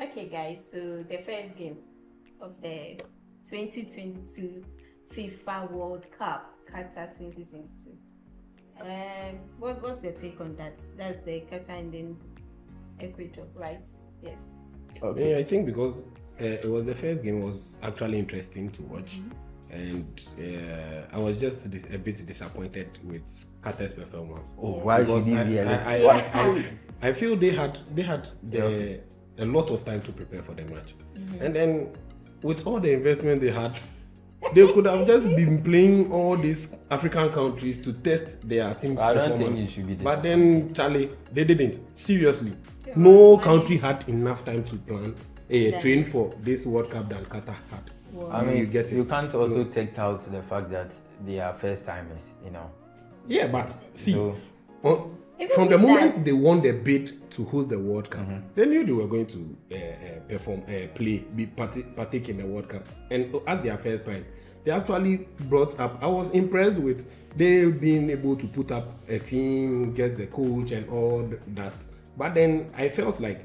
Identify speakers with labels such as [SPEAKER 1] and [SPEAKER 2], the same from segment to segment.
[SPEAKER 1] Okay, guys. So the first game of the 2022 FIFA World Cup, Qatar 2022. Um, what what's your take on that? That's the Qatar and then Ecuador, right? Yes.
[SPEAKER 2] Okay. Yeah, I think because uh, it was the first game was actually interesting to watch, and uh, I was just dis- a bit disappointed with Qatar's performance.
[SPEAKER 3] Oh, why should
[SPEAKER 2] Because
[SPEAKER 3] he
[SPEAKER 2] I,
[SPEAKER 3] be a
[SPEAKER 2] I,
[SPEAKER 3] little-
[SPEAKER 2] I, I, I, I feel they had they had the, a lot of time to prepare for the match, and then with all the investment they had. They could have just been playing all these African countries to test their team's
[SPEAKER 3] I don't think
[SPEAKER 2] performance.
[SPEAKER 3] you should be
[SPEAKER 2] But then, Charlie, they didn't. Seriously,
[SPEAKER 1] It
[SPEAKER 2] no
[SPEAKER 1] was funny.
[SPEAKER 2] country had enough time to plan, a
[SPEAKER 1] Then-
[SPEAKER 2] train for this World Cup than Qatar had.
[SPEAKER 3] I
[SPEAKER 2] You-
[SPEAKER 3] mean,
[SPEAKER 2] you get it.
[SPEAKER 3] You can't
[SPEAKER 2] So-
[SPEAKER 3] also take out the fact that they are first timers. You know.
[SPEAKER 2] Yeah, but see,
[SPEAKER 3] So-
[SPEAKER 2] on-
[SPEAKER 1] Even
[SPEAKER 2] from the moment
[SPEAKER 1] that-
[SPEAKER 2] they won the bid to host the World Cup,
[SPEAKER 3] Mm-hmm.
[SPEAKER 2] they knew they were going to uh, uh, perform, uh, play, be partake, partake in the World Cup, and as their first time, they actually brought up. I was impressed with they being able to put up a team, get the coach, and all that. But then I felt like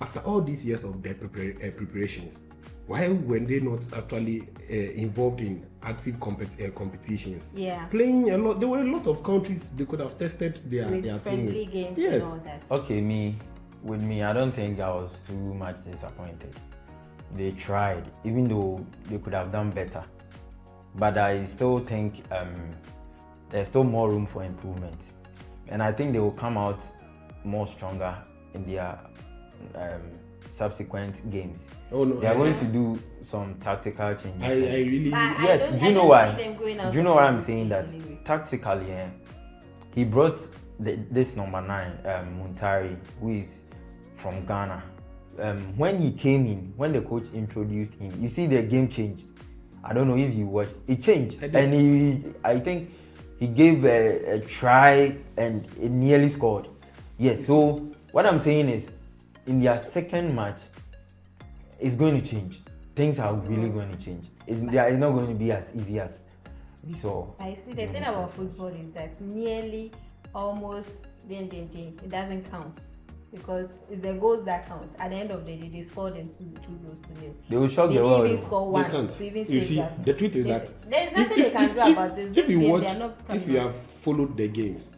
[SPEAKER 2] after all these years of their prepar- uh, preparations, why were they not actually uh, involved in active compet- uh, competitions?
[SPEAKER 1] Yeah.
[SPEAKER 2] playing a lot. There were a lot of countries they could have tested their
[SPEAKER 1] With
[SPEAKER 2] their
[SPEAKER 1] friendly
[SPEAKER 2] team.
[SPEAKER 1] games
[SPEAKER 2] Yes.
[SPEAKER 1] and all that.
[SPEAKER 3] Okay, me, with me, I don't think I was too much disappointed. They tried, even though they could have done better. But I still think um, there's still more room for improvement. And I think they will come out more stronger in their um, subsequent games.
[SPEAKER 2] Oh no,
[SPEAKER 3] They are
[SPEAKER 2] I-
[SPEAKER 3] going to do some tactical changes.
[SPEAKER 2] I, I really.
[SPEAKER 1] But I
[SPEAKER 3] yes,
[SPEAKER 1] don't-
[SPEAKER 3] do you know why?
[SPEAKER 1] see them going out
[SPEAKER 3] Do you know why I'm saying that?
[SPEAKER 1] anyway.
[SPEAKER 3] Tactically, eh, he brought the, this number nine, um, Muntari, who is from Ghana. Um, when he came in, when the coach introduced him, you see the game changed. I don't know if you watched. It changed, and he, I think, he gave a, a try and it nearly scored. Yes. So what I'm saying is, in their second match, it's going to change. Things are really going to change. It's, it's not going to be as easy as we saw.
[SPEAKER 1] I see the thing about football is that nearly almost then then then it doesn't count because it's the goals that count. At the end of the day, they score them two two goals to nil.
[SPEAKER 3] They will shock
[SPEAKER 1] They
[SPEAKER 3] the
[SPEAKER 1] didn't
[SPEAKER 3] world.
[SPEAKER 1] even score
[SPEAKER 2] They
[SPEAKER 1] one
[SPEAKER 2] can't.
[SPEAKER 1] to even
[SPEAKER 2] You see,
[SPEAKER 1] that.
[SPEAKER 2] the truth is
[SPEAKER 1] There's-
[SPEAKER 2] that
[SPEAKER 1] there's nothing they can do about this.
[SPEAKER 2] If
[SPEAKER 1] This
[SPEAKER 2] you
[SPEAKER 1] game,
[SPEAKER 2] watch,
[SPEAKER 1] they are not
[SPEAKER 2] if you have followed the games,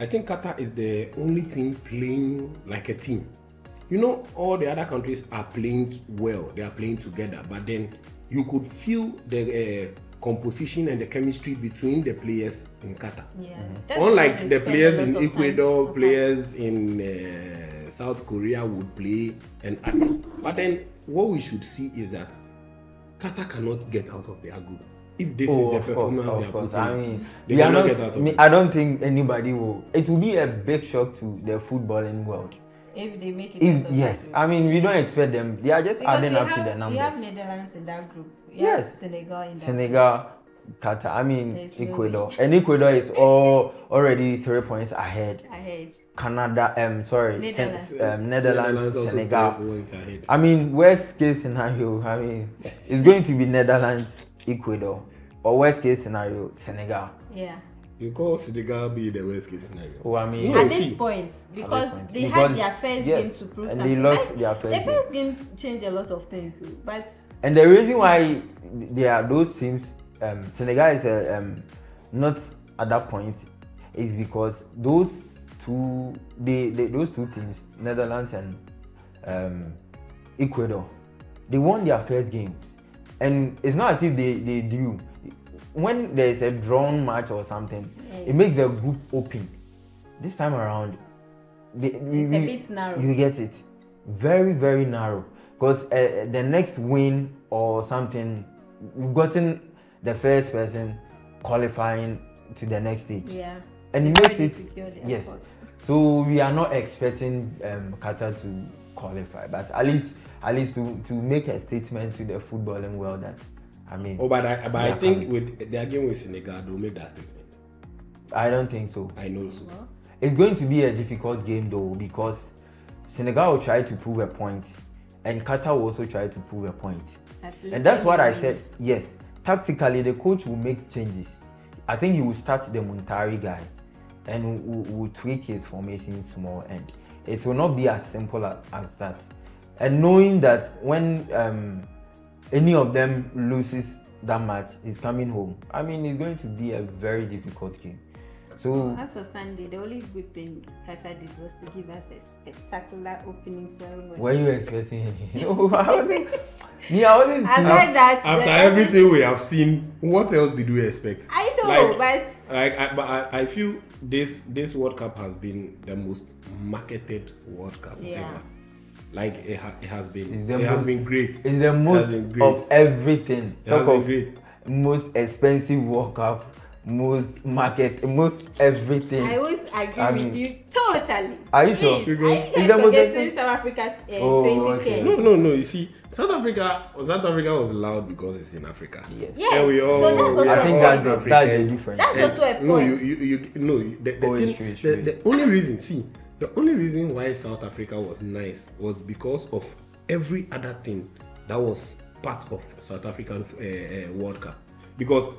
[SPEAKER 2] I think Qatar is the only team playing like a team. You know, all the other countries are playing well; they are playing together. But then you could feel the uh, composition and the chemistry between the players in Qatar.
[SPEAKER 1] Yeah.
[SPEAKER 3] Mm-hmm.
[SPEAKER 2] Unlike the players in
[SPEAKER 1] lot time
[SPEAKER 2] Ecuador, players in uh, South Korea would play and others. But then what we should see is that Qatar cannot get out of their group. If this
[SPEAKER 3] Oh,
[SPEAKER 2] is the
[SPEAKER 3] of course,
[SPEAKER 2] performance they are
[SPEAKER 3] course.
[SPEAKER 2] putting,
[SPEAKER 3] I
[SPEAKER 2] up,
[SPEAKER 3] mean,
[SPEAKER 2] they cannot
[SPEAKER 3] not.
[SPEAKER 2] get out of
[SPEAKER 3] me-
[SPEAKER 2] it.
[SPEAKER 3] I don't think anybody will. It will be a big shock to the footballing world.
[SPEAKER 1] If they make it.
[SPEAKER 3] If
[SPEAKER 1] out of
[SPEAKER 3] yes,
[SPEAKER 1] the group.
[SPEAKER 3] I mean we don't expect them. They are just
[SPEAKER 1] Because
[SPEAKER 3] adding up
[SPEAKER 1] have,
[SPEAKER 3] to the
[SPEAKER 1] We have. Netherlands in that group. You
[SPEAKER 3] Yes.
[SPEAKER 1] Have Senegal in that.
[SPEAKER 3] Senegal, Qatar. I mean
[SPEAKER 1] There's
[SPEAKER 3] Ecuador, and Ecuador is all already three points ahead.
[SPEAKER 1] Group. Ahead.
[SPEAKER 3] Canada, um, sorry, Sen-
[SPEAKER 1] Netherlands.
[SPEAKER 3] um, Netherlands,
[SPEAKER 2] also
[SPEAKER 3] Senegal.
[SPEAKER 2] three points ahead.
[SPEAKER 3] I mean, worst case scenario, I mean, it's going to be Netherlands, Ecuador, or worst case scenario, Senegal.
[SPEAKER 1] Yeah.
[SPEAKER 2] You call Senegal be the worst case scenario.
[SPEAKER 3] Oh, I mean,
[SPEAKER 2] No,
[SPEAKER 1] At this
[SPEAKER 2] see.
[SPEAKER 1] point, because
[SPEAKER 3] point.
[SPEAKER 1] they
[SPEAKER 3] Because-
[SPEAKER 1] had their first
[SPEAKER 3] yes,
[SPEAKER 1] game to prove
[SPEAKER 3] and they lost
[SPEAKER 1] Like,
[SPEAKER 3] their first
[SPEAKER 1] the
[SPEAKER 3] game.
[SPEAKER 1] first game changed a lot of things, too, but
[SPEAKER 3] and the reason why there are those teams, um, Senegal is uh, um, not at that point, is because those two, they, they those two teams, Netherlands and um, Ecuador, they won their first games, and it's not as if they they drew. When there is a drawn match or something, it makes the group open. This time around, they, we-
[SPEAKER 1] It's a bit narrow.
[SPEAKER 3] You get it, very very narrow. Because uh, the next win or something, we've gotten the first person qualifying to the next stage
[SPEAKER 1] yeah.
[SPEAKER 3] and it makes it yes so we are not expecting um, Qatar to qualify but at least at least to, to make a statement to the footballing world that I mean
[SPEAKER 2] Oh, but I, but I think
[SPEAKER 3] coming.
[SPEAKER 2] with their game with Senegal, they'll make that statement.
[SPEAKER 3] I don't think so
[SPEAKER 2] I know so.
[SPEAKER 3] it's going to be a difficult game though because Senegal will try to prove a point and Qatar will also try to prove a point
[SPEAKER 1] At least
[SPEAKER 3] and that's what I said yes tactically the coach will make changes I think he will start the Muntari guy and will, will tweak his formation small and it will not be as simple a- as that and knowing that when um, any of them loses that match, he's coming home. I mean, it's going to be a very difficult game. So
[SPEAKER 1] As for Sunday, the only good thing Qatar did was to give us a spectacular opening ceremony.
[SPEAKER 3] were you expecting any? no, oh, I wasn't. Me, I wasn't.
[SPEAKER 1] Aside that,
[SPEAKER 2] After
[SPEAKER 1] the-
[SPEAKER 2] everything we have seen, what else did we expect?
[SPEAKER 1] I know,
[SPEAKER 2] Like-
[SPEAKER 1] but
[SPEAKER 2] Like, I, but I, I feel this this World Cup has been the most marketed World Cup
[SPEAKER 1] Yeah.
[SPEAKER 2] ever. Like it, ha- it has been, it has
[SPEAKER 3] most-
[SPEAKER 2] been great.
[SPEAKER 3] It's the
[SPEAKER 2] It has
[SPEAKER 3] most
[SPEAKER 2] been great.
[SPEAKER 3] of everything.
[SPEAKER 2] It has
[SPEAKER 3] Talk
[SPEAKER 2] been
[SPEAKER 3] of
[SPEAKER 2] great.
[SPEAKER 3] most expensive World Cup, most market, most everything.
[SPEAKER 1] I won't agree
[SPEAKER 3] I
[SPEAKER 1] with
[SPEAKER 3] mean-
[SPEAKER 1] you totally.
[SPEAKER 3] Are you sure?
[SPEAKER 1] Please,
[SPEAKER 2] Because-
[SPEAKER 3] It's
[SPEAKER 1] think
[SPEAKER 3] the
[SPEAKER 1] I
[SPEAKER 3] most
[SPEAKER 1] forgetting South Africa uh,
[SPEAKER 3] Oh,
[SPEAKER 1] 2010.
[SPEAKER 3] okay.
[SPEAKER 2] No, no, no. You see, South Africa, South Africa was loud because it's in Africa.
[SPEAKER 3] Yes.
[SPEAKER 1] Yes,
[SPEAKER 2] And we all,
[SPEAKER 1] so that's also
[SPEAKER 3] I
[SPEAKER 2] are
[SPEAKER 1] a
[SPEAKER 3] think that,
[SPEAKER 1] point.
[SPEAKER 3] that's the difference.
[SPEAKER 1] That's also a
[SPEAKER 2] No, you,
[SPEAKER 1] point.
[SPEAKER 2] you, you, no. you- The, the,
[SPEAKER 3] Oh, it's
[SPEAKER 2] thing-
[SPEAKER 3] true, it's
[SPEAKER 2] the,
[SPEAKER 3] true.
[SPEAKER 2] the only reason, see, the only reason why South Africa was nice was because of every other thing that was part of South African uh, uh, World Cup. Because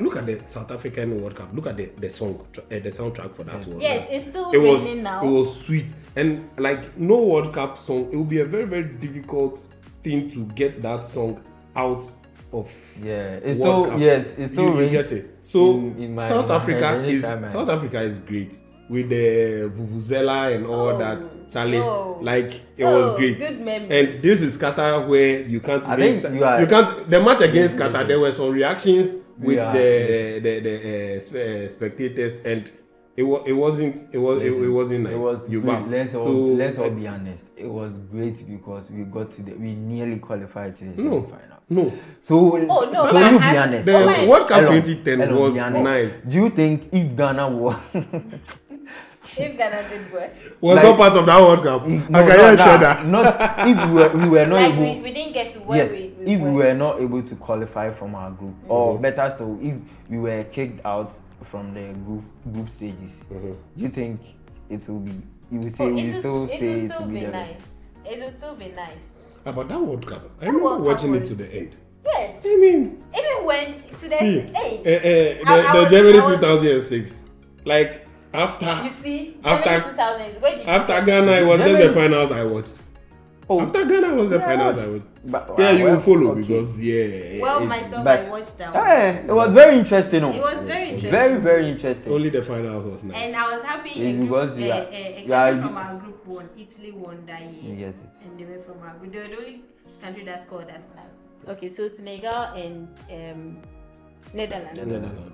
[SPEAKER 2] look at the South African World Cup. Look at the the song, uh, the soundtrack for that World
[SPEAKER 1] Yes,
[SPEAKER 2] Cup.
[SPEAKER 1] it's still
[SPEAKER 2] it was
[SPEAKER 1] now.
[SPEAKER 2] it was sweet and like no World Cup song. It will be a very very difficult thing to get that song out of
[SPEAKER 3] Yeah, it's
[SPEAKER 2] World
[SPEAKER 3] still
[SPEAKER 2] Cup.
[SPEAKER 3] yes, it's still
[SPEAKER 2] you, you
[SPEAKER 3] rains
[SPEAKER 2] get it. So
[SPEAKER 3] in- in my-
[SPEAKER 2] South
[SPEAKER 3] my
[SPEAKER 2] Africa
[SPEAKER 3] head
[SPEAKER 2] is South Africa is great with the vuvuzela and all
[SPEAKER 1] Oh,
[SPEAKER 2] that. Charlie,
[SPEAKER 1] no.
[SPEAKER 2] like it
[SPEAKER 1] Oh,
[SPEAKER 2] was great.
[SPEAKER 1] good memories.
[SPEAKER 2] And this is Qatar where you can't.
[SPEAKER 3] I think you are-
[SPEAKER 2] can't. The match against
[SPEAKER 3] Yes,
[SPEAKER 2] Qatar,
[SPEAKER 3] yes.
[SPEAKER 2] there were some reactions with
[SPEAKER 3] Yeah,
[SPEAKER 2] the, the the the uh, uh, spectators and. It, was, it wasn't it was it, it wasn't nice.
[SPEAKER 3] It was
[SPEAKER 2] You
[SPEAKER 3] great. Let's all
[SPEAKER 2] So,
[SPEAKER 3] let's all
[SPEAKER 2] uh,
[SPEAKER 3] be honest. It was great because we got to the we nearly qualified to the
[SPEAKER 2] no
[SPEAKER 3] semi-final.
[SPEAKER 2] no
[SPEAKER 3] So,
[SPEAKER 1] Oh, no,
[SPEAKER 3] so you be honest.
[SPEAKER 2] the
[SPEAKER 1] Oh
[SPEAKER 2] World Cup
[SPEAKER 3] Elon,
[SPEAKER 2] 2010
[SPEAKER 3] Elon,
[SPEAKER 2] was nice.
[SPEAKER 3] Do you think if Ghana won,
[SPEAKER 1] if Ghana did well.
[SPEAKER 2] Was
[SPEAKER 3] Like-
[SPEAKER 2] not part of that World Cup.
[SPEAKER 3] no,
[SPEAKER 2] I can assure
[SPEAKER 3] nah,
[SPEAKER 2] that.
[SPEAKER 3] not if we were, we were not
[SPEAKER 1] Like
[SPEAKER 3] able.
[SPEAKER 1] we, we didn't get to where
[SPEAKER 3] yes,
[SPEAKER 1] we, we
[SPEAKER 3] if we
[SPEAKER 1] were.
[SPEAKER 3] were not able to qualify from our group, or better still, if we were kicked out from the group group stages, do you think it will be? You will say
[SPEAKER 1] Oh,
[SPEAKER 3] we
[SPEAKER 1] it will
[SPEAKER 3] still
[SPEAKER 1] it
[SPEAKER 3] say
[SPEAKER 1] will
[SPEAKER 3] it
[SPEAKER 1] still
[SPEAKER 3] will be
[SPEAKER 1] be
[SPEAKER 3] best.
[SPEAKER 1] nice. It will still be nice.
[SPEAKER 2] About that World Cup, I remember
[SPEAKER 1] World Cup
[SPEAKER 2] watching it
[SPEAKER 1] was-
[SPEAKER 2] to the end.
[SPEAKER 1] Yes.
[SPEAKER 2] I mean,
[SPEAKER 1] Even when to the
[SPEAKER 2] see,
[SPEAKER 1] hey,
[SPEAKER 2] eh,
[SPEAKER 1] I-
[SPEAKER 2] the,
[SPEAKER 1] I
[SPEAKER 2] the
[SPEAKER 1] was-
[SPEAKER 2] Germany
[SPEAKER 1] I was-
[SPEAKER 2] 2006, like after
[SPEAKER 1] you see,
[SPEAKER 2] After-
[SPEAKER 1] 2000 where did you
[SPEAKER 2] after Ghana, it was just the finals I watched.
[SPEAKER 3] Oh,
[SPEAKER 2] After Ghana was the
[SPEAKER 3] yeah,
[SPEAKER 2] finals. I watched.
[SPEAKER 3] But,
[SPEAKER 2] Yeah,
[SPEAKER 3] ah,
[SPEAKER 2] you
[SPEAKER 3] well,
[SPEAKER 2] will follow
[SPEAKER 3] okay.
[SPEAKER 2] because yeah.
[SPEAKER 1] Well,
[SPEAKER 2] it-
[SPEAKER 1] myself,
[SPEAKER 3] but-
[SPEAKER 1] I watched that. one.
[SPEAKER 3] Eh, it was very interesting. oh.
[SPEAKER 1] It was very interesting.
[SPEAKER 3] very very interesting.
[SPEAKER 2] only the finals was nice.
[SPEAKER 1] And I was happy
[SPEAKER 3] It's
[SPEAKER 1] a group,
[SPEAKER 3] because you
[SPEAKER 1] uh,
[SPEAKER 3] are-
[SPEAKER 1] uh, a
[SPEAKER 3] you are-
[SPEAKER 1] country from our group won. Italy won that year.
[SPEAKER 3] You get.
[SPEAKER 1] And they were from our group. They were the only country that scored us now. Okay, so Senegal and um, Netherlands.
[SPEAKER 2] Netherlands.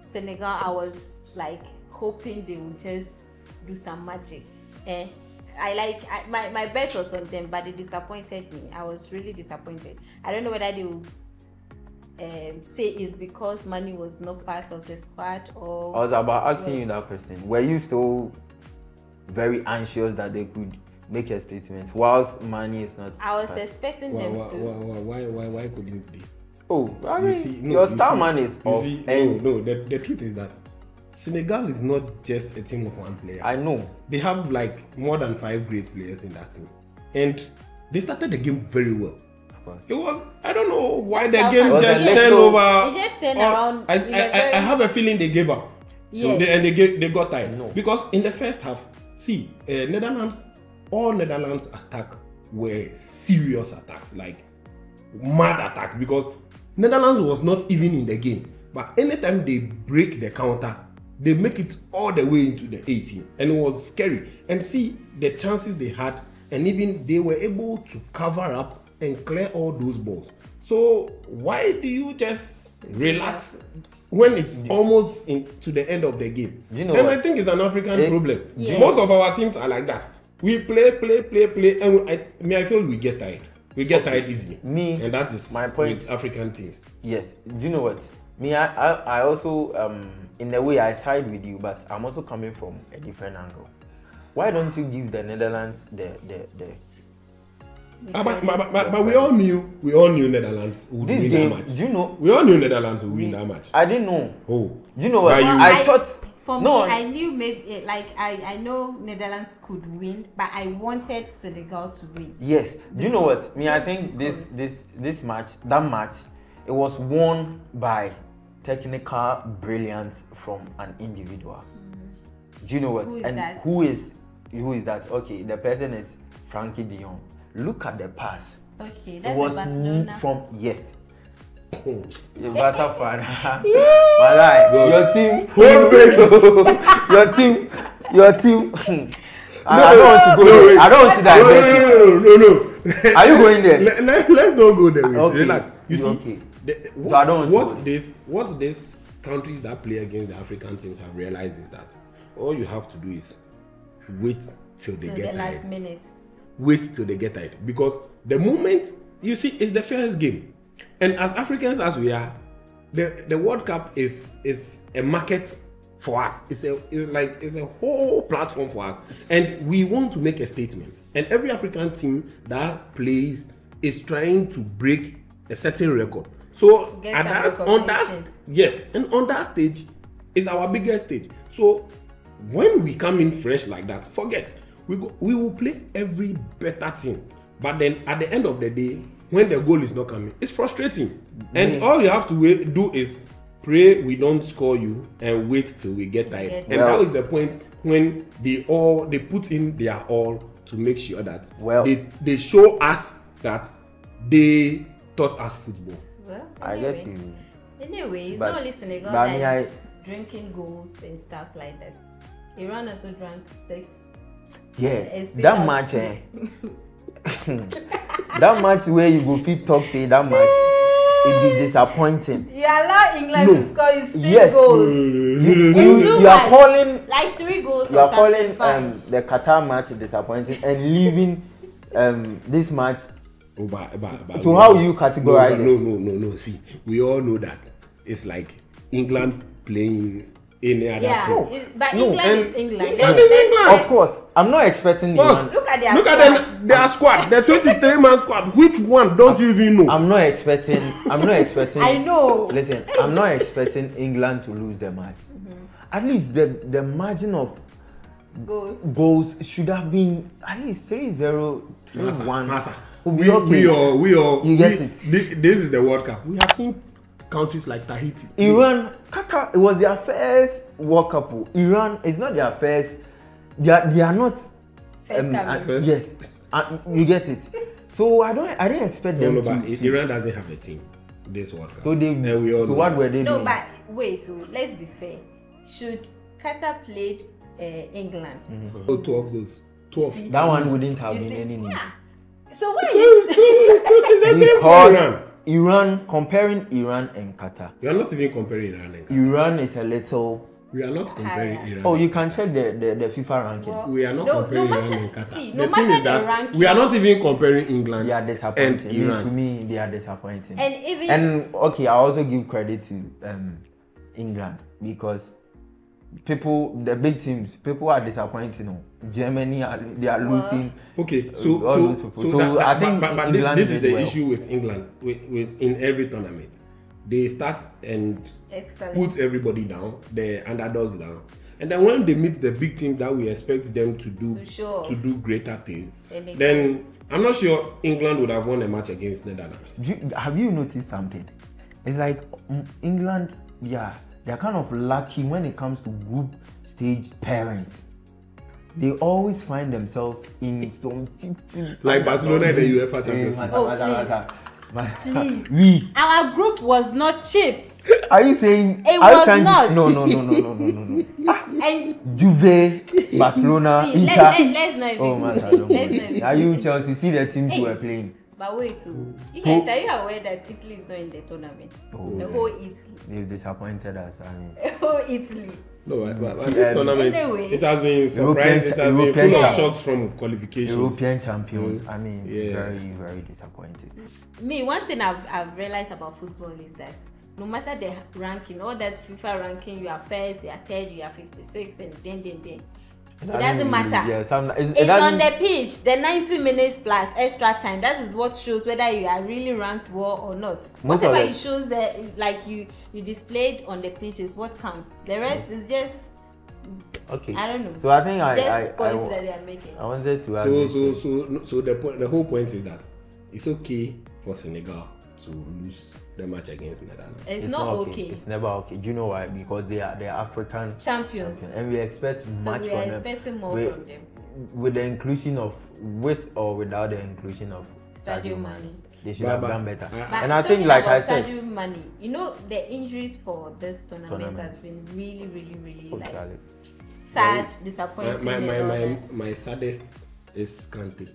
[SPEAKER 1] Senegal, I was like hoping they would just do some magic. Eh? I like I, my my bet was on them, but they disappointed me. I was really disappointed. I don't know whether they will um, say it's because Mane was not part of the squad or.
[SPEAKER 3] I was about asking you
[SPEAKER 1] Yes.
[SPEAKER 3] that question. Were you still very anxious that they could make a statement whilst Mane is not?
[SPEAKER 1] I was
[SPEAKER 3] part-
[SPEAKER 1] expecting
[SPEAKER 2] Why,
[SPEAKER 1] them
[SPEAKER 2] why,
[SPEAKER 1] to.
[SPEAKER 2] why, why, why, why couldn't they?
[SPEAKER 3] Oh, I
[SPEAKER 2] You
[SPEAKER 3] mean,
[SPEAKER 2] see, no,
[SPEAKER 3] your
[SPEAKER 2] you
[SPEAKER 3] star
[SPEAKER 2] see-
[SPEAKER 3] man is
[SPEAKER 2] you
[SPEAKER 3] off,
[SPEAKER 2] see,
[SPEAKER 3] and
[SPEAKER 2] no, no. The, the truth is that Senegal is not just a team of one player.
[SPEAKER 3] I know.
[SPEAKER 2] they have like more than five great players in that team, and they started the game very well.
[SPEAKER 3] Of course.
[SPEAKER 2] It was I don't know why the
[SPEAKER 1] how
[SPEAKER 2] game just
[SPEAKER 3] It was a
[SPEAKER 2] turned
[SPEAKER 3] little-
[SPEAKER 2] over.
[SPEAKER 1] It just turned
[SPEAKER 2] or-
[SPEAKER 1] around
[SPEAKER 2] I,
[SPEAKER 1] in a
[SPEAKER 2] I, I,
[SPEAKER 1] very-
[SPEAKER 2] I have a feeling they gave up.
[SPEAKER 1] Yes.
[SPEAKER 2] They, and they get, they got tired
[SPEAKER 3] No.
[SPEAKER 2] because in the first half, see uh, Netherlands, all Netherlands attack were serious attacks, like mad attacks because Netherlands was not even in the game. But anytime they break the counter, they make it all the way into the 18, and it was scary. And see the chances they had, and even they were able to cover up and clear all those balls. So why do you just relax when it's almost in, to the end of the game?
[SPEAKER 3] Do you know
[SPEAKER 2] and
[SPEAKER 3] what?
[SPEAKER 2] I think it's an African
[SPEAKER 3] Eh,
[SPEAKER 2] problem.
[SPEAKER 1] Yes.
[SPEAKER 2] Most of our teams are like that. We play, play, play, play, and I, me, I feel we get tired. We get tired easily.
[SPEAKER 3] Me,
[SPEAKER 2] and that is
[SPEAKER 3] my point-
[SPEAKER 2] with African teams.
[SPEAKER 3] Yes. Do you know what? Me, I, I, I also, um, in a way, I side with you, but I'm also coming from a different angle. Why don't you give the Netherlands the the the
[SPEAKER 2] Ah, but, but, but, but, but we all knew, we all knew Netherlands would
[SPEAKER 3] this
[SPEAKER 2] win
[SPEAKER 3] game?
[SPEAKER 2] that match.
[SPEAKER 3] Do you know?
[SPEAKER 2] We all knew Netherlands would win that match.
[SPEAKER 3] I didn't know.
[SPEAKER 2] Oh,
[SPEAKER 3] Do you know what?
[SPEAKER 2] But you-
[SPEAKER 3] I, thought
[SPEAKER 1] For
[SPEAKER 3] no.
[SPEAKER 1] me, I knew maybe eh, like I I know Netherlands could win, but I wanted Senegal to win.
[SPEAKER 3] Yes. Do you know what? Me, I think this this this match, that match, it was won by technical brilliance from an individual. Do you know what?
[SPEAKER 1] Who
[SPEAKER 3] and
[SPEAKER 1] that?
[SPEAKER 3] who is who is that? Okay, the person is Frankie De Jong. look at the pass.
[SPEAKER 1] Okay,
[SPEAKER 3] It
[SPEAKER 1] that's
[SPEAKER 3] was
[SPEAKER 1] a Barcelona.
[SPEAKER 3] from yes. Barca fan. Walai, your team, your team, your team. I, I don't want to go
[SPEAKER 2] no,
[SPEAKER 3] there.
[SPEAKER 2] wait.
[SPEAKER 3] I don't want to
[SPEAKER 2] No,
[SPEAKER 3] divert.
[SPEAKER 2] no, no, no, no, no.
[SPEAKER 3] Are you going there?
[SPEAKER 2] Let, let, let's not go there. Wait,
[SPEAKER 3] Okay.
[SPEAKER 2] relax. You see,
[SPEAKER 3] Okay.
[SPEAKER 2] The,
[SPEAKER 3] I
[SPEAKER 2] what,
[SPEAKER 3] don't
[SPEAKER 2] what this what this countries that play against the African teams have realized is that all you have to do is wait till they
[SPEAKER 1] Till
[SPEAKER 2] get
[SPEAKER 1] the
[SPEAKER 2] tired.
[SPEAKER 1] last minute.
[SPEAKER 2] Wait till they get tired because the moment you see it's the first game, and as Africans as we are, the the World Cup is is a market for us. It's a it's like it's a whole platform for us, and we want to make a statement. And every African team that plays is trying to break a certain record. So
[SPEAKER 1] Get
[SPEAKER 2] at that, on that yes, and on that stage is our biggest stage. So when we come in fresh like that, forget we go, we will play every better team. But then at the end of the day, when the goal is not coming, it's frustrating. And all you have to wait, do is pray we don't score you and wait till we get tired.
[SPEAKER 1] Get
[SPEAKER 2] and
[SPEAKER 3] Well-
[SPEAKER 2] that is the point when they all they put in their all to make sure that
[SPEAKER 3] Well-
[SPEAKER 2] they, they show us that they taught us football.
[SPEAKER 1] Well,
[SPEAKER 3] I get you.
[SPEAKER 1] Anyway, it's
[SPEAKER 3] But-
[SPEAKER 1] not only Senegal
[SPEAKER 3] but me,
[SPEAKER 1] that's
[SPEAKER 3] I-
[SPEAKER 1] drinking goals and stuff like that. Iran also drank six.
[SPEAKER 3] Yeah, that match, eh? that match where you go fit talk say that match, it be disappointing.
[SPEAKER 1] You allow England
[SPEAKER 3] No.
[SPEAKER 1] to score you six
[SPEAKER 3] Yes.
[SPEAKER 1] goals.
[SPEAKER 3] You, you, you are calling
[SPEAKER 1] Like three goals
[SPEAKER 3] You are calling um, the Qatar match disappointing and leaving um, this match.
[SPEAKER 2] Oh, but, but, but
[SPEAKER 3] So how you categorize
[SPEAKER 2] no? No, no, no, no. See, we all know that it's like England playing any other
[SPEAKER 1] yeah,
[SPEAKER 2] team.
[SPEAKER 1] it- but
[SPEAKER 3] No,
[SPEAKER 1] England
[SPEAKER 2] and
[SPEAKER 1] is England.
[SPEAKER 2] England is England.
[SPEAKER 3] Of course, I'm not expecting Iran.
[SPEAKER 1] Look at their
[SPEAKER 2] Look
[SPEAKER 1] squad.
[SPEAKER 2] at them, their squad, the 23 man squad. Which one don't you even know?
[SPEAKER 3] I'm not expecting. I'm not expecting.
[SPEAKER 1] I know.
[SPEAKER 3] Listen, I'm not expecting England to lose the match. At least the the margin of
[SPEAKER 1] goals.
[SPEAKER 3] goals should have been at least 3-0,
[SPEAKER 2] Massa,
[SPEAKER 3] 3-1.
[SPEAKER 2] Massa.
[SPEAKER 3] Will be
[SPEAKER 2] We,
[SPEAKER 3] okay.
[SPEAKER 2] we all, we all,
[SPEAKER 3] You get
[SPEAKER 2] we-
[SPEAKER 3] it.
[SPEAKER 2] thi- This is the World Cup. We have seen countries like Tahiti.
[SPEAKER 3] Iran, Qatar, it was their first World Cup. oh. Iran, it's not their first. They are, they are not.
[SPEAKER 1] First coming.
[SPEAKER 3] uh,
[SPEAKER 2] First.
[SPEAKER 3] yes, uh, you get it. So I don't, I didn't expect
[SPEAKER 2] No,
[SPEAKER 3] them
[SPEAKER 2] no,
[SPEAKER 3] to.
[SPEAKER 2] but
[SPEAKER 3] to-
[SPEAKER 2] Iran doesn't have a team this World Cup.
[SPEAKER 3] so they.
[SPEAKER 2] and we all
[SPEAKER 3] so what
[SPEAKER 2] that.
[SPEAKER 3] were they
[SPEAKER 1] No,
[SPEAKER 3] doing?
[SPEAKER 1] but wait, oh, let's be fair. Should Qatar played uh, England?
[SPEAKER 3] Mm-hmm.
[SPEAKER 2] Oh, 12 goals. 12.
[SPEAKER 1] See?
[SPEAKER 3] that one wouldn't have
[SPEAKER 1] You
[SPEAKER 3] been
[SPEAKER 1] see?
[SPEAKER 3] any need.
[SPEAKER 1] Yeah. So why
[SPEAKER 2] So
[SPEAKER 1] you
[SPEAKER 2] it's the same for
[SPEAKER 3] Because
[SPEAKER 2] Iran.
[SPEAKER 3] Iran, comparing Iran and Qatar,
[SPEAKER 2] We are not even comparing Iran and Qatar.
[SPEAKER 3] Iran is a little.
[SPEAKER 2] We are not comparing Iran.
[SPEAKER 3] Oh, you can check the the, the FIFA ranking.
[SPEAKER 1] Well,
[SPEAKER 2] we are not
[SPEAKER 1] No-
[SPEAKER 2] comparing
[SPEAKER 1] no
[SPEAKER 2] Iran
[SPEAKER 1] matter-
[SPEAKER 2] and Qatar.
[SPEAKER 1] see,
[SPEAKER 2] the
[SPEAKER 1] no
[SPEAKER 2] thing
[SPEAKER 1] matter
[SPEAKER 2] is
[SPEAKER 1] the
[SPEAKER 2] that
[SPEAKER 1] ranking-
[SPEAKER 2] we are not even comparing England
[SPEAKER 3] they are disappointing.
[SPEAKER 2] and
[SPEAKER 3] Me,
[SPEAKER 2] Iran.
[SPEAKER 3] to me, they are disappointing.
[SPEAKER 1] And even
[SPEAKER 3] and okay, I also give credit to um, England because people, the big teams, people are disappointing. oh. Germany, are, they are
[SPEAKER 1] Well-
[SPEAKER 3] losing.
[SPEAKER 2] Okay, so
[SPEAKER 3] all
[SPEAKER 2] so
[SPEAKER 3] those people.
[SPEAKER 2] so,
[SPEAKER 3] So
[SPEAKER 2] that, that,
[SPEAKER 3] I think
[SPEAKER 2] but, but, but this, this is the
[SPEAKER 3] well.
[SPEAKER 2] issue with England with, with in every tournament. They start and
[SPEAKER 1] excellent.
[SPEAKER 2] put everybody down, the underdogs down, and then when they meet the big team that we expect them to do
[SPEAKER 1] To show off.
[SPEAKER 2] to do greater things,
[SPEAKER 1] Then they.
[SPEAKER 2] I'm not sure England would have won a match against Netherlands.
[SPEAKER 3] Do you, have you noticed something? It's like mm, England, yeah, they're kind of lucky when it comes to group stage parents. They always find themselves in some
[SPEAKER 2] like Barcelona in the UEFA
[SPEAKER 3] eh,
[SPEAKER 2] Champions League.
[SPEAKER 1] Oh,
[SPEAKER 3] We.
[SPEAKER 1] Our group was not cheap.
[SPEAKER 3] Are you saying
[SPEAKER 1] it was not?
[SPEAKER 3] No, no, no, no, no, no, no, no.
[SPEAKER 1] and
[SPEAKER 3] Juve, Barcelona,
[SPEAKER 1] see,
[SPEAKER 3] Inter.
[SPEAKER 1] Let, let, let's not oh, even.
[SPEAKER 3] Oh my God! Are you Chelsea? See the teams
[SPEAKER 1] hey.
[SPEAKER 3] you were playing.
[SPEAKER 1] But wait, too. You
[SPEAKER 3] So-
[SPEAKER 1] guys, are you aware that Italy is not in the tournament?
[SPEAKER 3] Oh,
[SPEAKER 1] the whole Italy.
[SPEAKER 3] They've disappointed us. I mean.
[SPEAKER 1] The whole Italy.
[SPEAKER 2] No, but, but, but this
[SPEAKER 3] um,
[SPEAKER 2] tournament,
[SPEAKER 1] Anyway.
[SPEAKER 2] it has been.
[SPEAKER 3] European
[SPEAKER 2] It has
[SPEAKER 3] cha-
[SPEAKER 2] been
[SPEAKER 3] European
[SPEAKER 2] full of shocks from qualifications.
[SPEAKER 3] European champions. I mean,
[SPEAKER 2] Yeah.
[SPEAKER 3] very, very disappointed.
[SPEAKER 1] Me, one thing I've, I've realized about football is that no matter the ranking, all that FIFA ranking, you are first, you are third, you are 56, and then, then, then. It doesn't matter.
[SPEAKER 3] Yeah, some, it, it
[SPEAKER 1] It's on the pitch, the 90 minutes plus extra time. That is what shows whether you are really ranked well or not.
[SPEAKER 3] Most
[SPEAKER 1] Whatever
[SPEAKER 3] it-
[SPEAKER 1] shows that, like you you displayed on the pitch is what counts. The rest is just
[SPEAKER 3] Okay.
[SPEAKER 1] I don't know.
[SPEAKER 3] So I think I,
[SPEAKER 1] just
[SPEAKER 3] I, I,
[SPEAKER 1] points
[SPEAKER 3] wa-
[SPEAKER 1] that they are making.
[SPEAKER 3] I wanted to add
[SPEAKER 2] So so so so the point the whole point is that it's okay for Senegal to lose the match against Netherlands.
[SPEAKER 1] It's, not, okay.
[SPEAKER 3] It's never okay. Do you know why? Because they are they are African
[SPEAKER 1] Champions.
[SPEAKER 3] champions, and we expect
[SPEAKER 1] So
[SPEAKER 3] much
[SPEAKER 1] we
[SPEAKER 3] from
[SPEAKER 1] are
[SPEAKER 3] them.
[SPEAKER 1] expecting more
[SPEAKER 3] We-
[SPEAKER 1] from them.
[SPEAKER 3] With the inclusion of with or without the inclusion of
[SPEAKER 1] Sadio
[SPEAKER 3] Mane,
[SPEAKER 1] Mane.
[SPEAKER 3] they should
[SPEAKER 2] But-
[SPEAKER 3] have
[SPEAKER 2] but-
[SPEAKER 3] done better.
[SPEAKER 1] But
[SPEAKER 3] and I think, like I said,
[SPEAKER 1] Sadio Mane, you know the injuries for this tournament,
[SPEAKER 3] Tournament.
[SPEAKER 1] has been really, really, really
[SPEAKER 3] Oh,
[SPEAKER 1] like
[SPEAKER 3] Charlie.
[SPEAKER 1] sad,
[SPEAKER 2] My,
[SPEAKER 1] disappointing.
[SPEAKER 2] my, my,
[SPEAKER 1] and all
[SPEAKER 2] my, my saddest is Kante.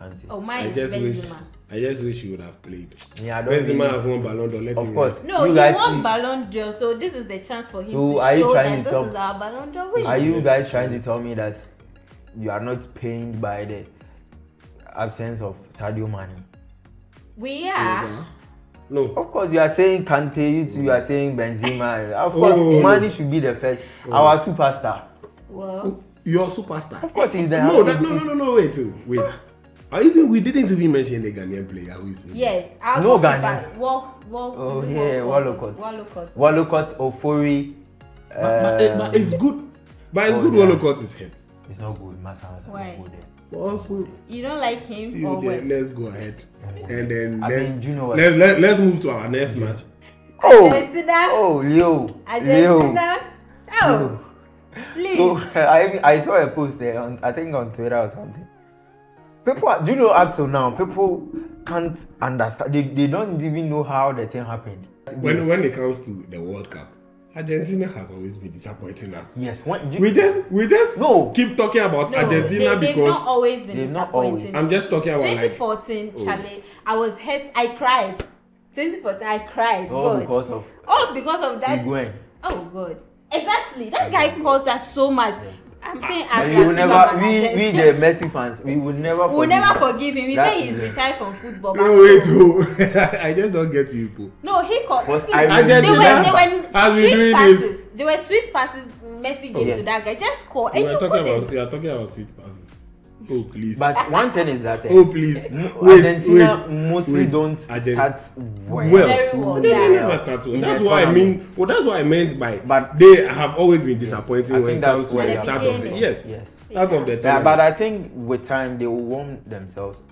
[SPEAKER 3] Auntie.
[SPEAKER 1] Oh,
[SPEAKER 2] I
[SPEAKER 1] is
[SPEAKER 2] just wish
[SPEAKER 1] Benzema.
[SPEAKER 2] I just wish he would have played.
[SPEAKER 3] Yeah, I don't
[SPEAKER 2] Benzema
[SPEAKER 3] really-
[SPEAKER 2] has won Ballon d'Or. Let
[SPEAKER 3] Of
[SPEAKER 2] him
[SPEAKER 3] course.
[SPEAKER 2] rest.
[SPEAKER 1] No,
[SPEAKER 3] You
[SPEAKER 1] he
[SPEAKER 3] guys-
[SPEAKER 1] won Ballon d'Or, so this is the chance for him
[SPEAKER 3] So
[SPEAKER 1] to
[SPEAKER 3] are you
[SPEAKER 1] show
[SPEAKER 3] trying
[SPEAKER 1] that
[SPEAKER 3] to
[SPEAKER 1] this
[SPEAKER 3] tell-
[SPEAKER 1] is our Ballon d'Or wish.
[SPEAKER 3] Are you guys trying to tell me that you are not pained by the absence of Sadio Mane?
[SPEAKER 1] We are.
[SPEAKER 2] No.
[SPEAKER 3] Of course, you are saying Kante, you two, you are saying Benzema. Of course,
[SPEAKER 2] Oh.
[SPEAKER 3] Mane should be the first, our superstar.
[SPEAKER 1] Well,
[SPEAKER 2] You're a superstar.
[SPEAKER 3] Of course, he's the
[SPEAKER 2] No, that, no, no, no, no, wait, oh, wait. Uh, even we didn't even mention the Ghanaian player who is in
[SPEAKER 1] yes. I'll
[SPEAKER 3] No
[SPEAKER 1] walk
[SPEAKER 3] Ghanaian.
[SPEAKER 1] Walk, walk.
[SPEAKER 3] Oh, yeah,
[SPEAKER 1] walk,
[SPEAKER 3] Walcott.
[SPEAKER 1] Walcott.
[SPEAKER 3] Walcott, Ofori.
[SPEAKER 2] But, but, eh, but it's good. But it's
[SPEAKER 3] oh,
[SPEAKER 2] good
[SPEAKER 3] yeah.
[SPEAKER 2] Walcott is hurt.
[SPEAKER 3] It's not good, Massa Massa.
[SPEAKER 1] Why?
[SPEAKER 3] Not good there.
[SPEAKER 2] But also,
[SPEAKER 1] You don't like him
[SPEAKER 2] you
[SPEAKER 1] or
[SPEAKER 2] there,
[SPEAKER 1] what?
[SPEAKER 2] let's go ahead. And then
[SPEAKER 3] I
[SPEAKER 2] let's,
[SPEAKER 3] mean, do you know what?
[SPEAKER 2] let's, let, let's move to our next match.
[SPEAKER 3] Oh,
[SPEAKER 1] Argentina.
[SPEAKER 3] oh, Leo, Leo.
[SPEAKER 1] Argentina. Oh, please.
[SPEAKER 3] So I I saw a post there on I think on Twitter or something. People, are- do you know up till now, people can't understand. They, they don't even know how the thing happened.
[SPEAKER 2] When when it comes to the World Cup, Argentina has always been disappointing us.
[SPEAKER 3] yes, when, do,
[SPEAKER 2] We just we just
[SPEAKER 3] No.
[SPEAKER 2] keep talking about
[SPEAKER 1] no,
[SPEAKER 2] Argentina
[SPEAKER 1] they, they've
[SPEAKER 2] because
[SPEAKER 1] not always been
[SPEAKER 3] They've not
[SPEAKER 1] disappointing.
[SPEAKER 3] always.
[SPEAKER 2] I'm just talking about like
[SPEAKER 1] 2014, Charlie, I was hurt. I cried. 2014, I cried.
[SPEAKER 3] all
[SPEAKER 1] God.
[SPEAKER 3] because of
[SPEAKER 1] all because of that.
[SPEAKER 3] Higuain.
[SPEAKER 1] Oh God, exactly. That guy caused us so much. I'm saying as
[SPEAKER 3] But
[SPEAKER 1] we
[SPEAKER 3] we will never, we, we the Messi fans, we will never.
[SPEAKER 1] we will never
[SPEAKER 3] him.
[SPEAKER 1] forgive him.
[SPEAKER 3] That-
[SPEAKER 1] said he's retired from football.
[SPEAKER 2] No wait
[SPEAKER 1] still.
[SPEAKER 2] oh I just don't get you people.
[SPEAKER 1] No, he caught. See,
[SPEAKER 3] I
[SPEAKER 1] they were they were
[SPEAKER 2] As we
[SPEAKER 1] sweet
[SPEAKER 2] doing
[SPEAKER 1] passes.
[SPEAKER 2] this-
[SPEAKER 1] They were sweet passes. Messi gave
[SPEAKER 3] Yes.
[SPEAKER 1] to that guy. Just score,
[SPEAKER 2] We
[SPEAKER 1] and
[SPEAKER 2] are
[SPEAKER 1] you
[SPEAKER 2] talking
[SPEAKER 1] couldn't.
[SPEAKER 2] about we are talking about sweet passes. Oh please.
[SPEAKER 3] But one thing is that uh,
[SPEAKER 2] oh please. Wait,
[SPEAKER 3] Argentina
[SPEAKER 2] wait,
[SPEAKER 3] mostly
[SPEAKER 2] wait.
[SPEAKER 3] don't
[SPEAKER 2] Argent-
[SPEAKER 3] start well.
[SPEAKER 2] well.
[SPEAKER 1] Well,
[SPEAKER 2] They
[SPEAKER 1] yeah.
[SPEAKER 2] never start well. That's
[SPEAKER 3] the
[SPEAKER 2] what I mean. Well, that's what I meant by.
[SPEAKER 3] But-
[SPEAKER 2] they have always been disappointing
[SPEAKER 3] I
[SPEAKER 2] when it comes to
[SPEAKER 3] where
[SPEAKER 2] the
[SPEAKER 3] they
[SPEAKER 2] start of the yes,
[SPEAKER 3] Yes.
[SPEAKER 2] start of the
[SPEAKER 3] Yeah, but I think with time they will warm themselves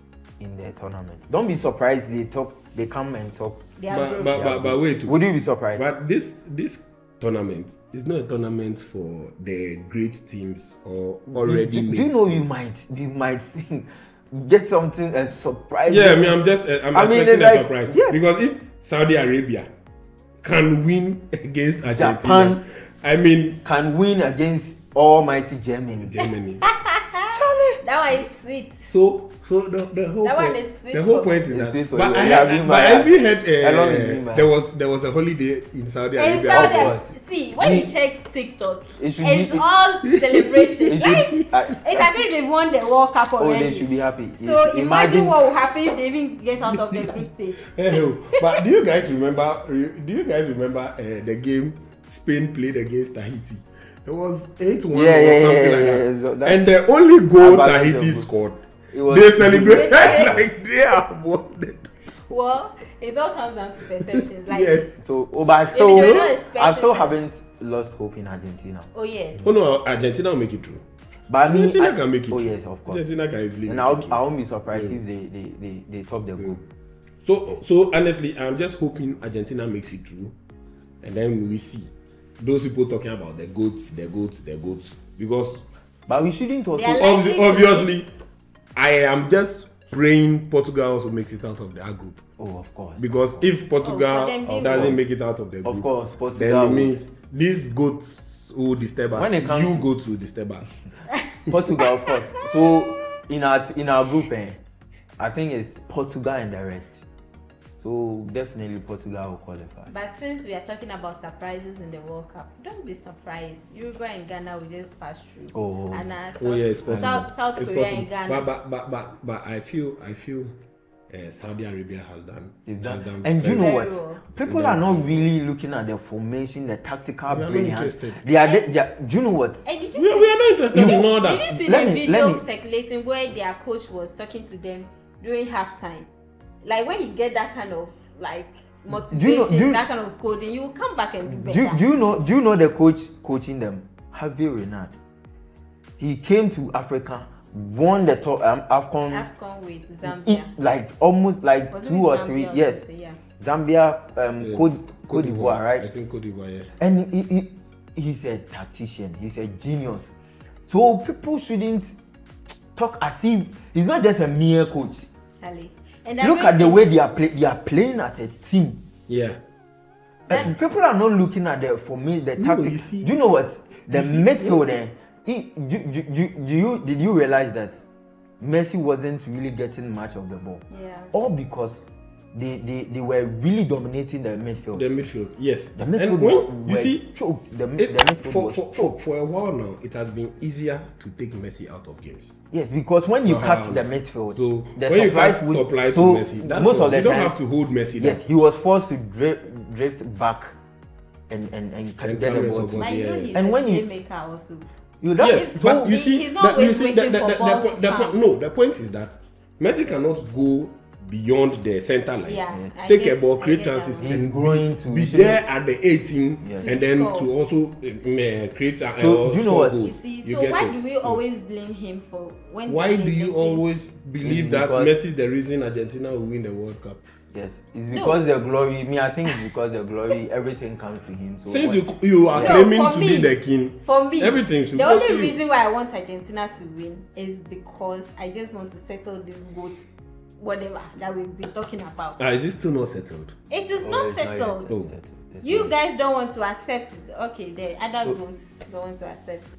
[SPEAKER 3] in the tournament. Don't be surprised they talk, they come and talk.
[SPEAKER 2] But, but, but, but wait.
[SPEAKER 3] Would you be surprised?
[SPEAKER 2] But this this tournament is not a tournament for the great teams or already
[SPEAKER 3] do, do you know you
[SPEAKER 2] teams.
[SPEAKER 3] might you might get something and surprise
[SPEAKER 2] Yeah, I mean, I'm just uh, I'm
[SPEAKER 3] I mean,
[SPEAKER 2] expecting
[SPEAKER 3] it's
[SPEAKER 2] a
[SPEAKER 3] like-
[SPEAKER 2] surprise
[SPEAKER 3] yeah.
[SPEAKER 2] because if Saudi Arabia can win against Argentina,
[SPEAKER 3] Japan.
[SPEAKER 2] I mean
[SPEAKER 3] can win against almighty Germany.
[SPEAKER 2] Germany.
[SPEAKER 1] That one is sweet.
[SPEAKER 2] So so the, the whole
[SPEAKER 1] That one
[SPEAKER 2] point,
[SPEAKER 1] is sweet
[SPEAKER 2] the whole point is that but
[SPEAKER 3] you.
[SPEAKER 2] I,
[SPEAKER 3] being
[SPEAKER 2] but I even heard uh, there was there was a holiday in Saudi Arabia.
[SPEAKER 1] Saudi,
[SPEAKER 3] Of course.
[SPEAKER 1] see, when you
[SPEAKER 3] We-
[SPEAKER 1] check TikTok,
[SPEAKER 3] It should
[SPEAKER 1] it's
[SPEAKER 3] be-
[SPEAKER 1] all celebration.
[SPEAKER 3] It should-
[SPEAKER 1] like,
[SPEAKER 3] I-
[SPEAKER 1] it's as if they've won the World Cup
[SPEAKER 3] Oh,
[SPEAKER 1] already.
[SPEAKER 3] they should be happy.
[SPEAKER 1] So
[SPEAKER 3] should-
[SPEAKER 1] imagine, what will happen if they even get out of the group stage.
[SPEAKER 2] Hey, oh, but do you guys remember? re- Do you guys remember uh, the game Spain played against Tahiti? It was eight one
[SPEAKER 3] Yeah,
[SPEAKER 2] or
[SPEAKER 3] yeah,
[SPEAKER 2] something
[SPEAKER 3] yeah,
[SPEAKER 2] like
[SPEAKER 3] yeah,
[SPEAKER 2] that.
[SPEAKER 3] so that-
[SPEAKER 2] and the only goal
[SPEAKER 3] that
[SPEAKER 2] Tahiti
[SPEAKER 3] that,
[SPEAKER 2] scored, they celebrated like they have won it.
[SPEAKER 1] Well, it all comes down to perceptions. Like,
[SPEAKER 2] Yes.
[SPEAKER 3] So, oh, but I still,
[SPEAKER 1] were not
[SPEAKER 3] I still haven't lost hope in Argentina.
[SPEAKER 1] oh yes.
[SPEAKER 2] Oh no, Argentina will make it through.
[SPEAKER 3] But I mean,
[SPEAKER 2] Argentina
[SPEAKER 3] I-
[SPEAKER 2] can make it.
[SPEAKER 3] Oh
[SPEAKER 2] through.
[SPEAKER 3] yes, of course.
[SPEAKER 2] Argentina can easily
[SPEAKER 3] And
[SPEAKER 2] make
[SPEAKER 3] I won't
[SPEAKER 2] through.
[SPEAKER 3] I won't be surprised if they, they, they, they top the group.
[SPEAKER 2] So, so honestly, I'm just hoping Argentina makes it through, and then we see those people talking about the goats, the goats, the goats. Because
[SPEAKER 3] But we shouldn't also.
[SPEAKER 2] Obviously,
[SPEAKER 1] lose.
[SPEAKER 2] I am just praying Portugal also makes it out of their group.
[SPEAKER 3] Oh, of course.
[SPEAKER 2] Because if Portugal
[SPEAKER 1] Oh,
[SPEAKER 2] doesn't
[SPEAKER 1] will.
[SPEAKER 2] make it out of the group,
[SPEAKER 3] Of course,
[SPEAKER 2] then
[SPEAKER 3] Portugal
[SPEAKER 2] it
[SPEAKER 3] will.
[SPEAKER 2] means these goats will disturb us.
[SPEAKER 3] When it comes
[SPEAKER 2] you
[SPEAKER 3] to-
[SPEAKER 2] go to disturb us.
[SPEAKER 3] Portugal, of course. So in our in our group, eh, I think it's Portugal and the rest. So definitely Portugal will qualify.
[SPEAKER 1] But since we are talking about surprises in the World Cup, don't be surprised. Uruguay and Ghana will just pass through.
[SPEAKER 3] Oh.
[SPEAKER 1] and uh, South,
[SPEAKER 2] Oh yeah, it's possible.
[SPEAKER 1] South, South
[SPEAKER 2] it's
[SPEAKER 1] Korea
[SPEAKER 2] possible.
[SPEAKER 1] and Ghana.
[SPEAKER 2] But but but but but I feel I feel uh, Saudi Arabia has done.
[SPEAKER 3] They've
[SPEAKER 2] has
[SPEAKER 3] done.
[SPEAKER 2] done
[SPEAKER 3] And do you know what?
[SPEAKER 1] well.
[SPEAKER 3] People
[SPEAKER 2] They've
[SPEAKER 3] are
[SPEAKER 2] done
[SPEAKER 3] not really looking at the formation, the tactical
[SPEAKER 2] We are not
[SPEAKER 3] brilliance.
[SPEAKER 2] interested.
[SPEAKER 3] They are, they, they are. Do you know what?
[SPEAKER 1] Hey, did you
[SPEAKER 2] We,
[SPEAKER 1] see-
[SPEAKER 2] we are not interested
[SPEAKER 1] Did
[SPEAKER 2] in all
[SPEAKER 1] did
[SPEAKER 2] that.
[SPEAKER 1] you see
[SPEAKER 3] Let
[SPEAKER 1] the
[SPEAKER 3] me-
[SPEAKER 1] video
[SPEAKER 3] let me-
[SPEAKER 1] circulating where their coach was talking to them during halftime? Like when you get that kind of like motivation,
[SPEAKER 3] do you-
[SPEAKER 1] that kind of scolding, you will come back and do
[SPEAKER 3] Do,
[SPEAKER 1] better.
[SPEAKER 3] you- do you know? Do you know the coach coaching them? Javier Renard. He came to Africa, won the top um, Afcon
[SPEAKER 1] AFCON with Zambia.
[SPEAKER 3] like almost like
[SPEAKER 1] Was it
[SPEAKER 3] two or
[SPEAKER 1] Zambia
[SPEAKER 3] three.
[SPEAKER 1] or
[SPEAKER 3] Yes?
[SPEAKER 1] Yeah.
[SPEAKER 3] Zambia, um,
[SPEAKER 2] Yeah.
[SPEAKER 3] Cote, Cote d'Ivoire,
[SPEAKER 2] I
[SPEAKER 3] right?
[SPEAKER 2] think Cote d'Ivoire, yeah.
[SPEAKER 3] And he, he, he's a tactician. He's a genius. So people shouldn't talk as if he's not just a mere coach.
[SPEAKER 1] Charlie. And
[SPEAKER 3] Look at the way they are play, They are playing as a team.
[SPEAKER 2] Yeah.
[SPEAKER 3] And people are not looking at the for me the
[SPEAKER 2] No,
[SPEAKER 3] tactic.
[SPEAKER 2] you see-
[SPEAKER 3] do you know what the
[SPEAKER 2] you see-
[SPEAKER 3] midfield? eh, he, do, do, do, do you did you realize that Messi wasn't really getting much of the ball?
[SPEAKER 1] Yeah.
[SPEAKER 3] All because they they, they were really dominating the midfield.
[SPEAKER 2] The midfield, yes.
[SPEAKER 3] The midfield
[SPEAKER 2] and when,
[SPEAKER 3] were-
[SPEAKER 2] you see,
[SPEAKER 3] choked. The,
[SPEAKER 2] it,
[SPEAKER 3] the midfield
[SPEAKER 2] for, for, for, for a while now, it has been easier to take Messi out of games.
[SPEAKER 3] Yes, because when you
[SPEAKER 2] For
[SPEAKER 3] cut the midfield,
[SPEAKER 2] So
[SPEAKER 3] the
[SPEAKER 2] when you
[SPEAKER 3] supply
[SPEAKER 2] cut
[SPEAKER 3] would-
[SPEAKER 2] supply to
[SPEAKER 3] so
[SPEAKER 2] Messi, that's
[SPEAKER 3] most
[SPEAKER 2] all.
[SPEAKER 3] of the
[SPEAKER 2] you don't
[SPEAKER 3] time,
[SPEAKER 2] have to hold Messi
[SPEAKER 3] Yes,
[SPEAKER 2] down.
[SPEAKER 3] he was forced to drift, drift back and and and, can
[SPEAKER 2] And
[SPEAKER 3] get
[SPEAKER 2] come
[SPEAKER 3] the
[SPEAKER 2] and
[SPEAKER 3] ball.
[SPEAKER 2] support.
[SPEAKER 1] But you know
[SPEAKER 2] Yeah.
[SPEAKER 1] he's
[SPEAKER 3] And
[SPEAKER 1] a
[SPEAKER 3] when you-
[SPEAKER 1] playmaker also.
[SPEAKER 3] You that
[SPEAKER 2] yes,
[SPEAKER 3] is-
[SPEAKER 2] but
[SPEAKER 3] so-
[SPEAKER 2] you
[SPEAKER 1] he-
[SPEAKER 2] see,
[SPEAKER 1] he's not
[SPEAKER 2] that, you
[SPEAKER 1] always
[SPEAKER 2] see, the,
[SPEAKER 1] waiting
[SPEAKER 2] the,
[SPEAKER 1] for
[SPEAKER 2] the, the, the, no, the point is that Messi cannot go beyond the center line.
[SPEAKER 1] Yeah. I
[SPEAKER 2] Take
[SPEAKER 1] get-
[SPEAKER 2] a ball, create chances, and
[SPEAKER 3] growing
[SPEAKER 2] be,
[SPEAKER 3] to-
[SPEAKER 2] be there at the 18,
[SPEAKER 3] Yes.
[SPEAKER 2] and then
[SPEAKER 1] Score.
[SPEAKER 2] to also uh, create a,
[SPEAKER 3] So,
[SPEAKER 2] uh,
[SPEAKER 3] do you know what?
[SPEAKER 2] goals.
[SPEAKER 1] You see,
[SPEAKER 2] You
[SPEAKER 1] so
[SPEAKER 2] get
[SPEAKER 1] why
[SPEAKER 2] it?
[SPEAKER 1] do we
[SPEAKER 2] So-
[SPEAKER 1] always blame him for when
[SPEAKER 2] Why do you always believe that Messi is the reason Argentina will win the World Cup?
[SPEAKER 3] Yes, it's because the glory. Me, I think it's because the glory. Everything comes to him. So
[SPEAKER 2] Since you you are
[SPEAKER 1] No,
[SPEAKER 2] claiming to
[SPEAKER 1] me-
[SPEAKER 2] be the king,
[SPEAKER 1] For me,
[SPEAKER 2] Everything should
[SPEAKER 1] the only
[SPEAKER 2] you.
[SPEAKER 1] reason why I want Argentina to win is because I just want to settle this vote, whatever that we've been talking about.
[SPEAKER 2] ah, is it still not settled?
[SPEAKER 1] it is
[SPEAKER 3] Oh,
[SPEAKER 1] not settled.
[SPEAKER 2] Oh.
[SPEAKER 3] settled.
[SPEAKER 1] You
[SPEAKER 3] not-
[SPEAKER 1] guys don't want to accept it. Okay, the other
[SPEAKER 3] So-
[SPEAKER 1] votes don't want to accept it.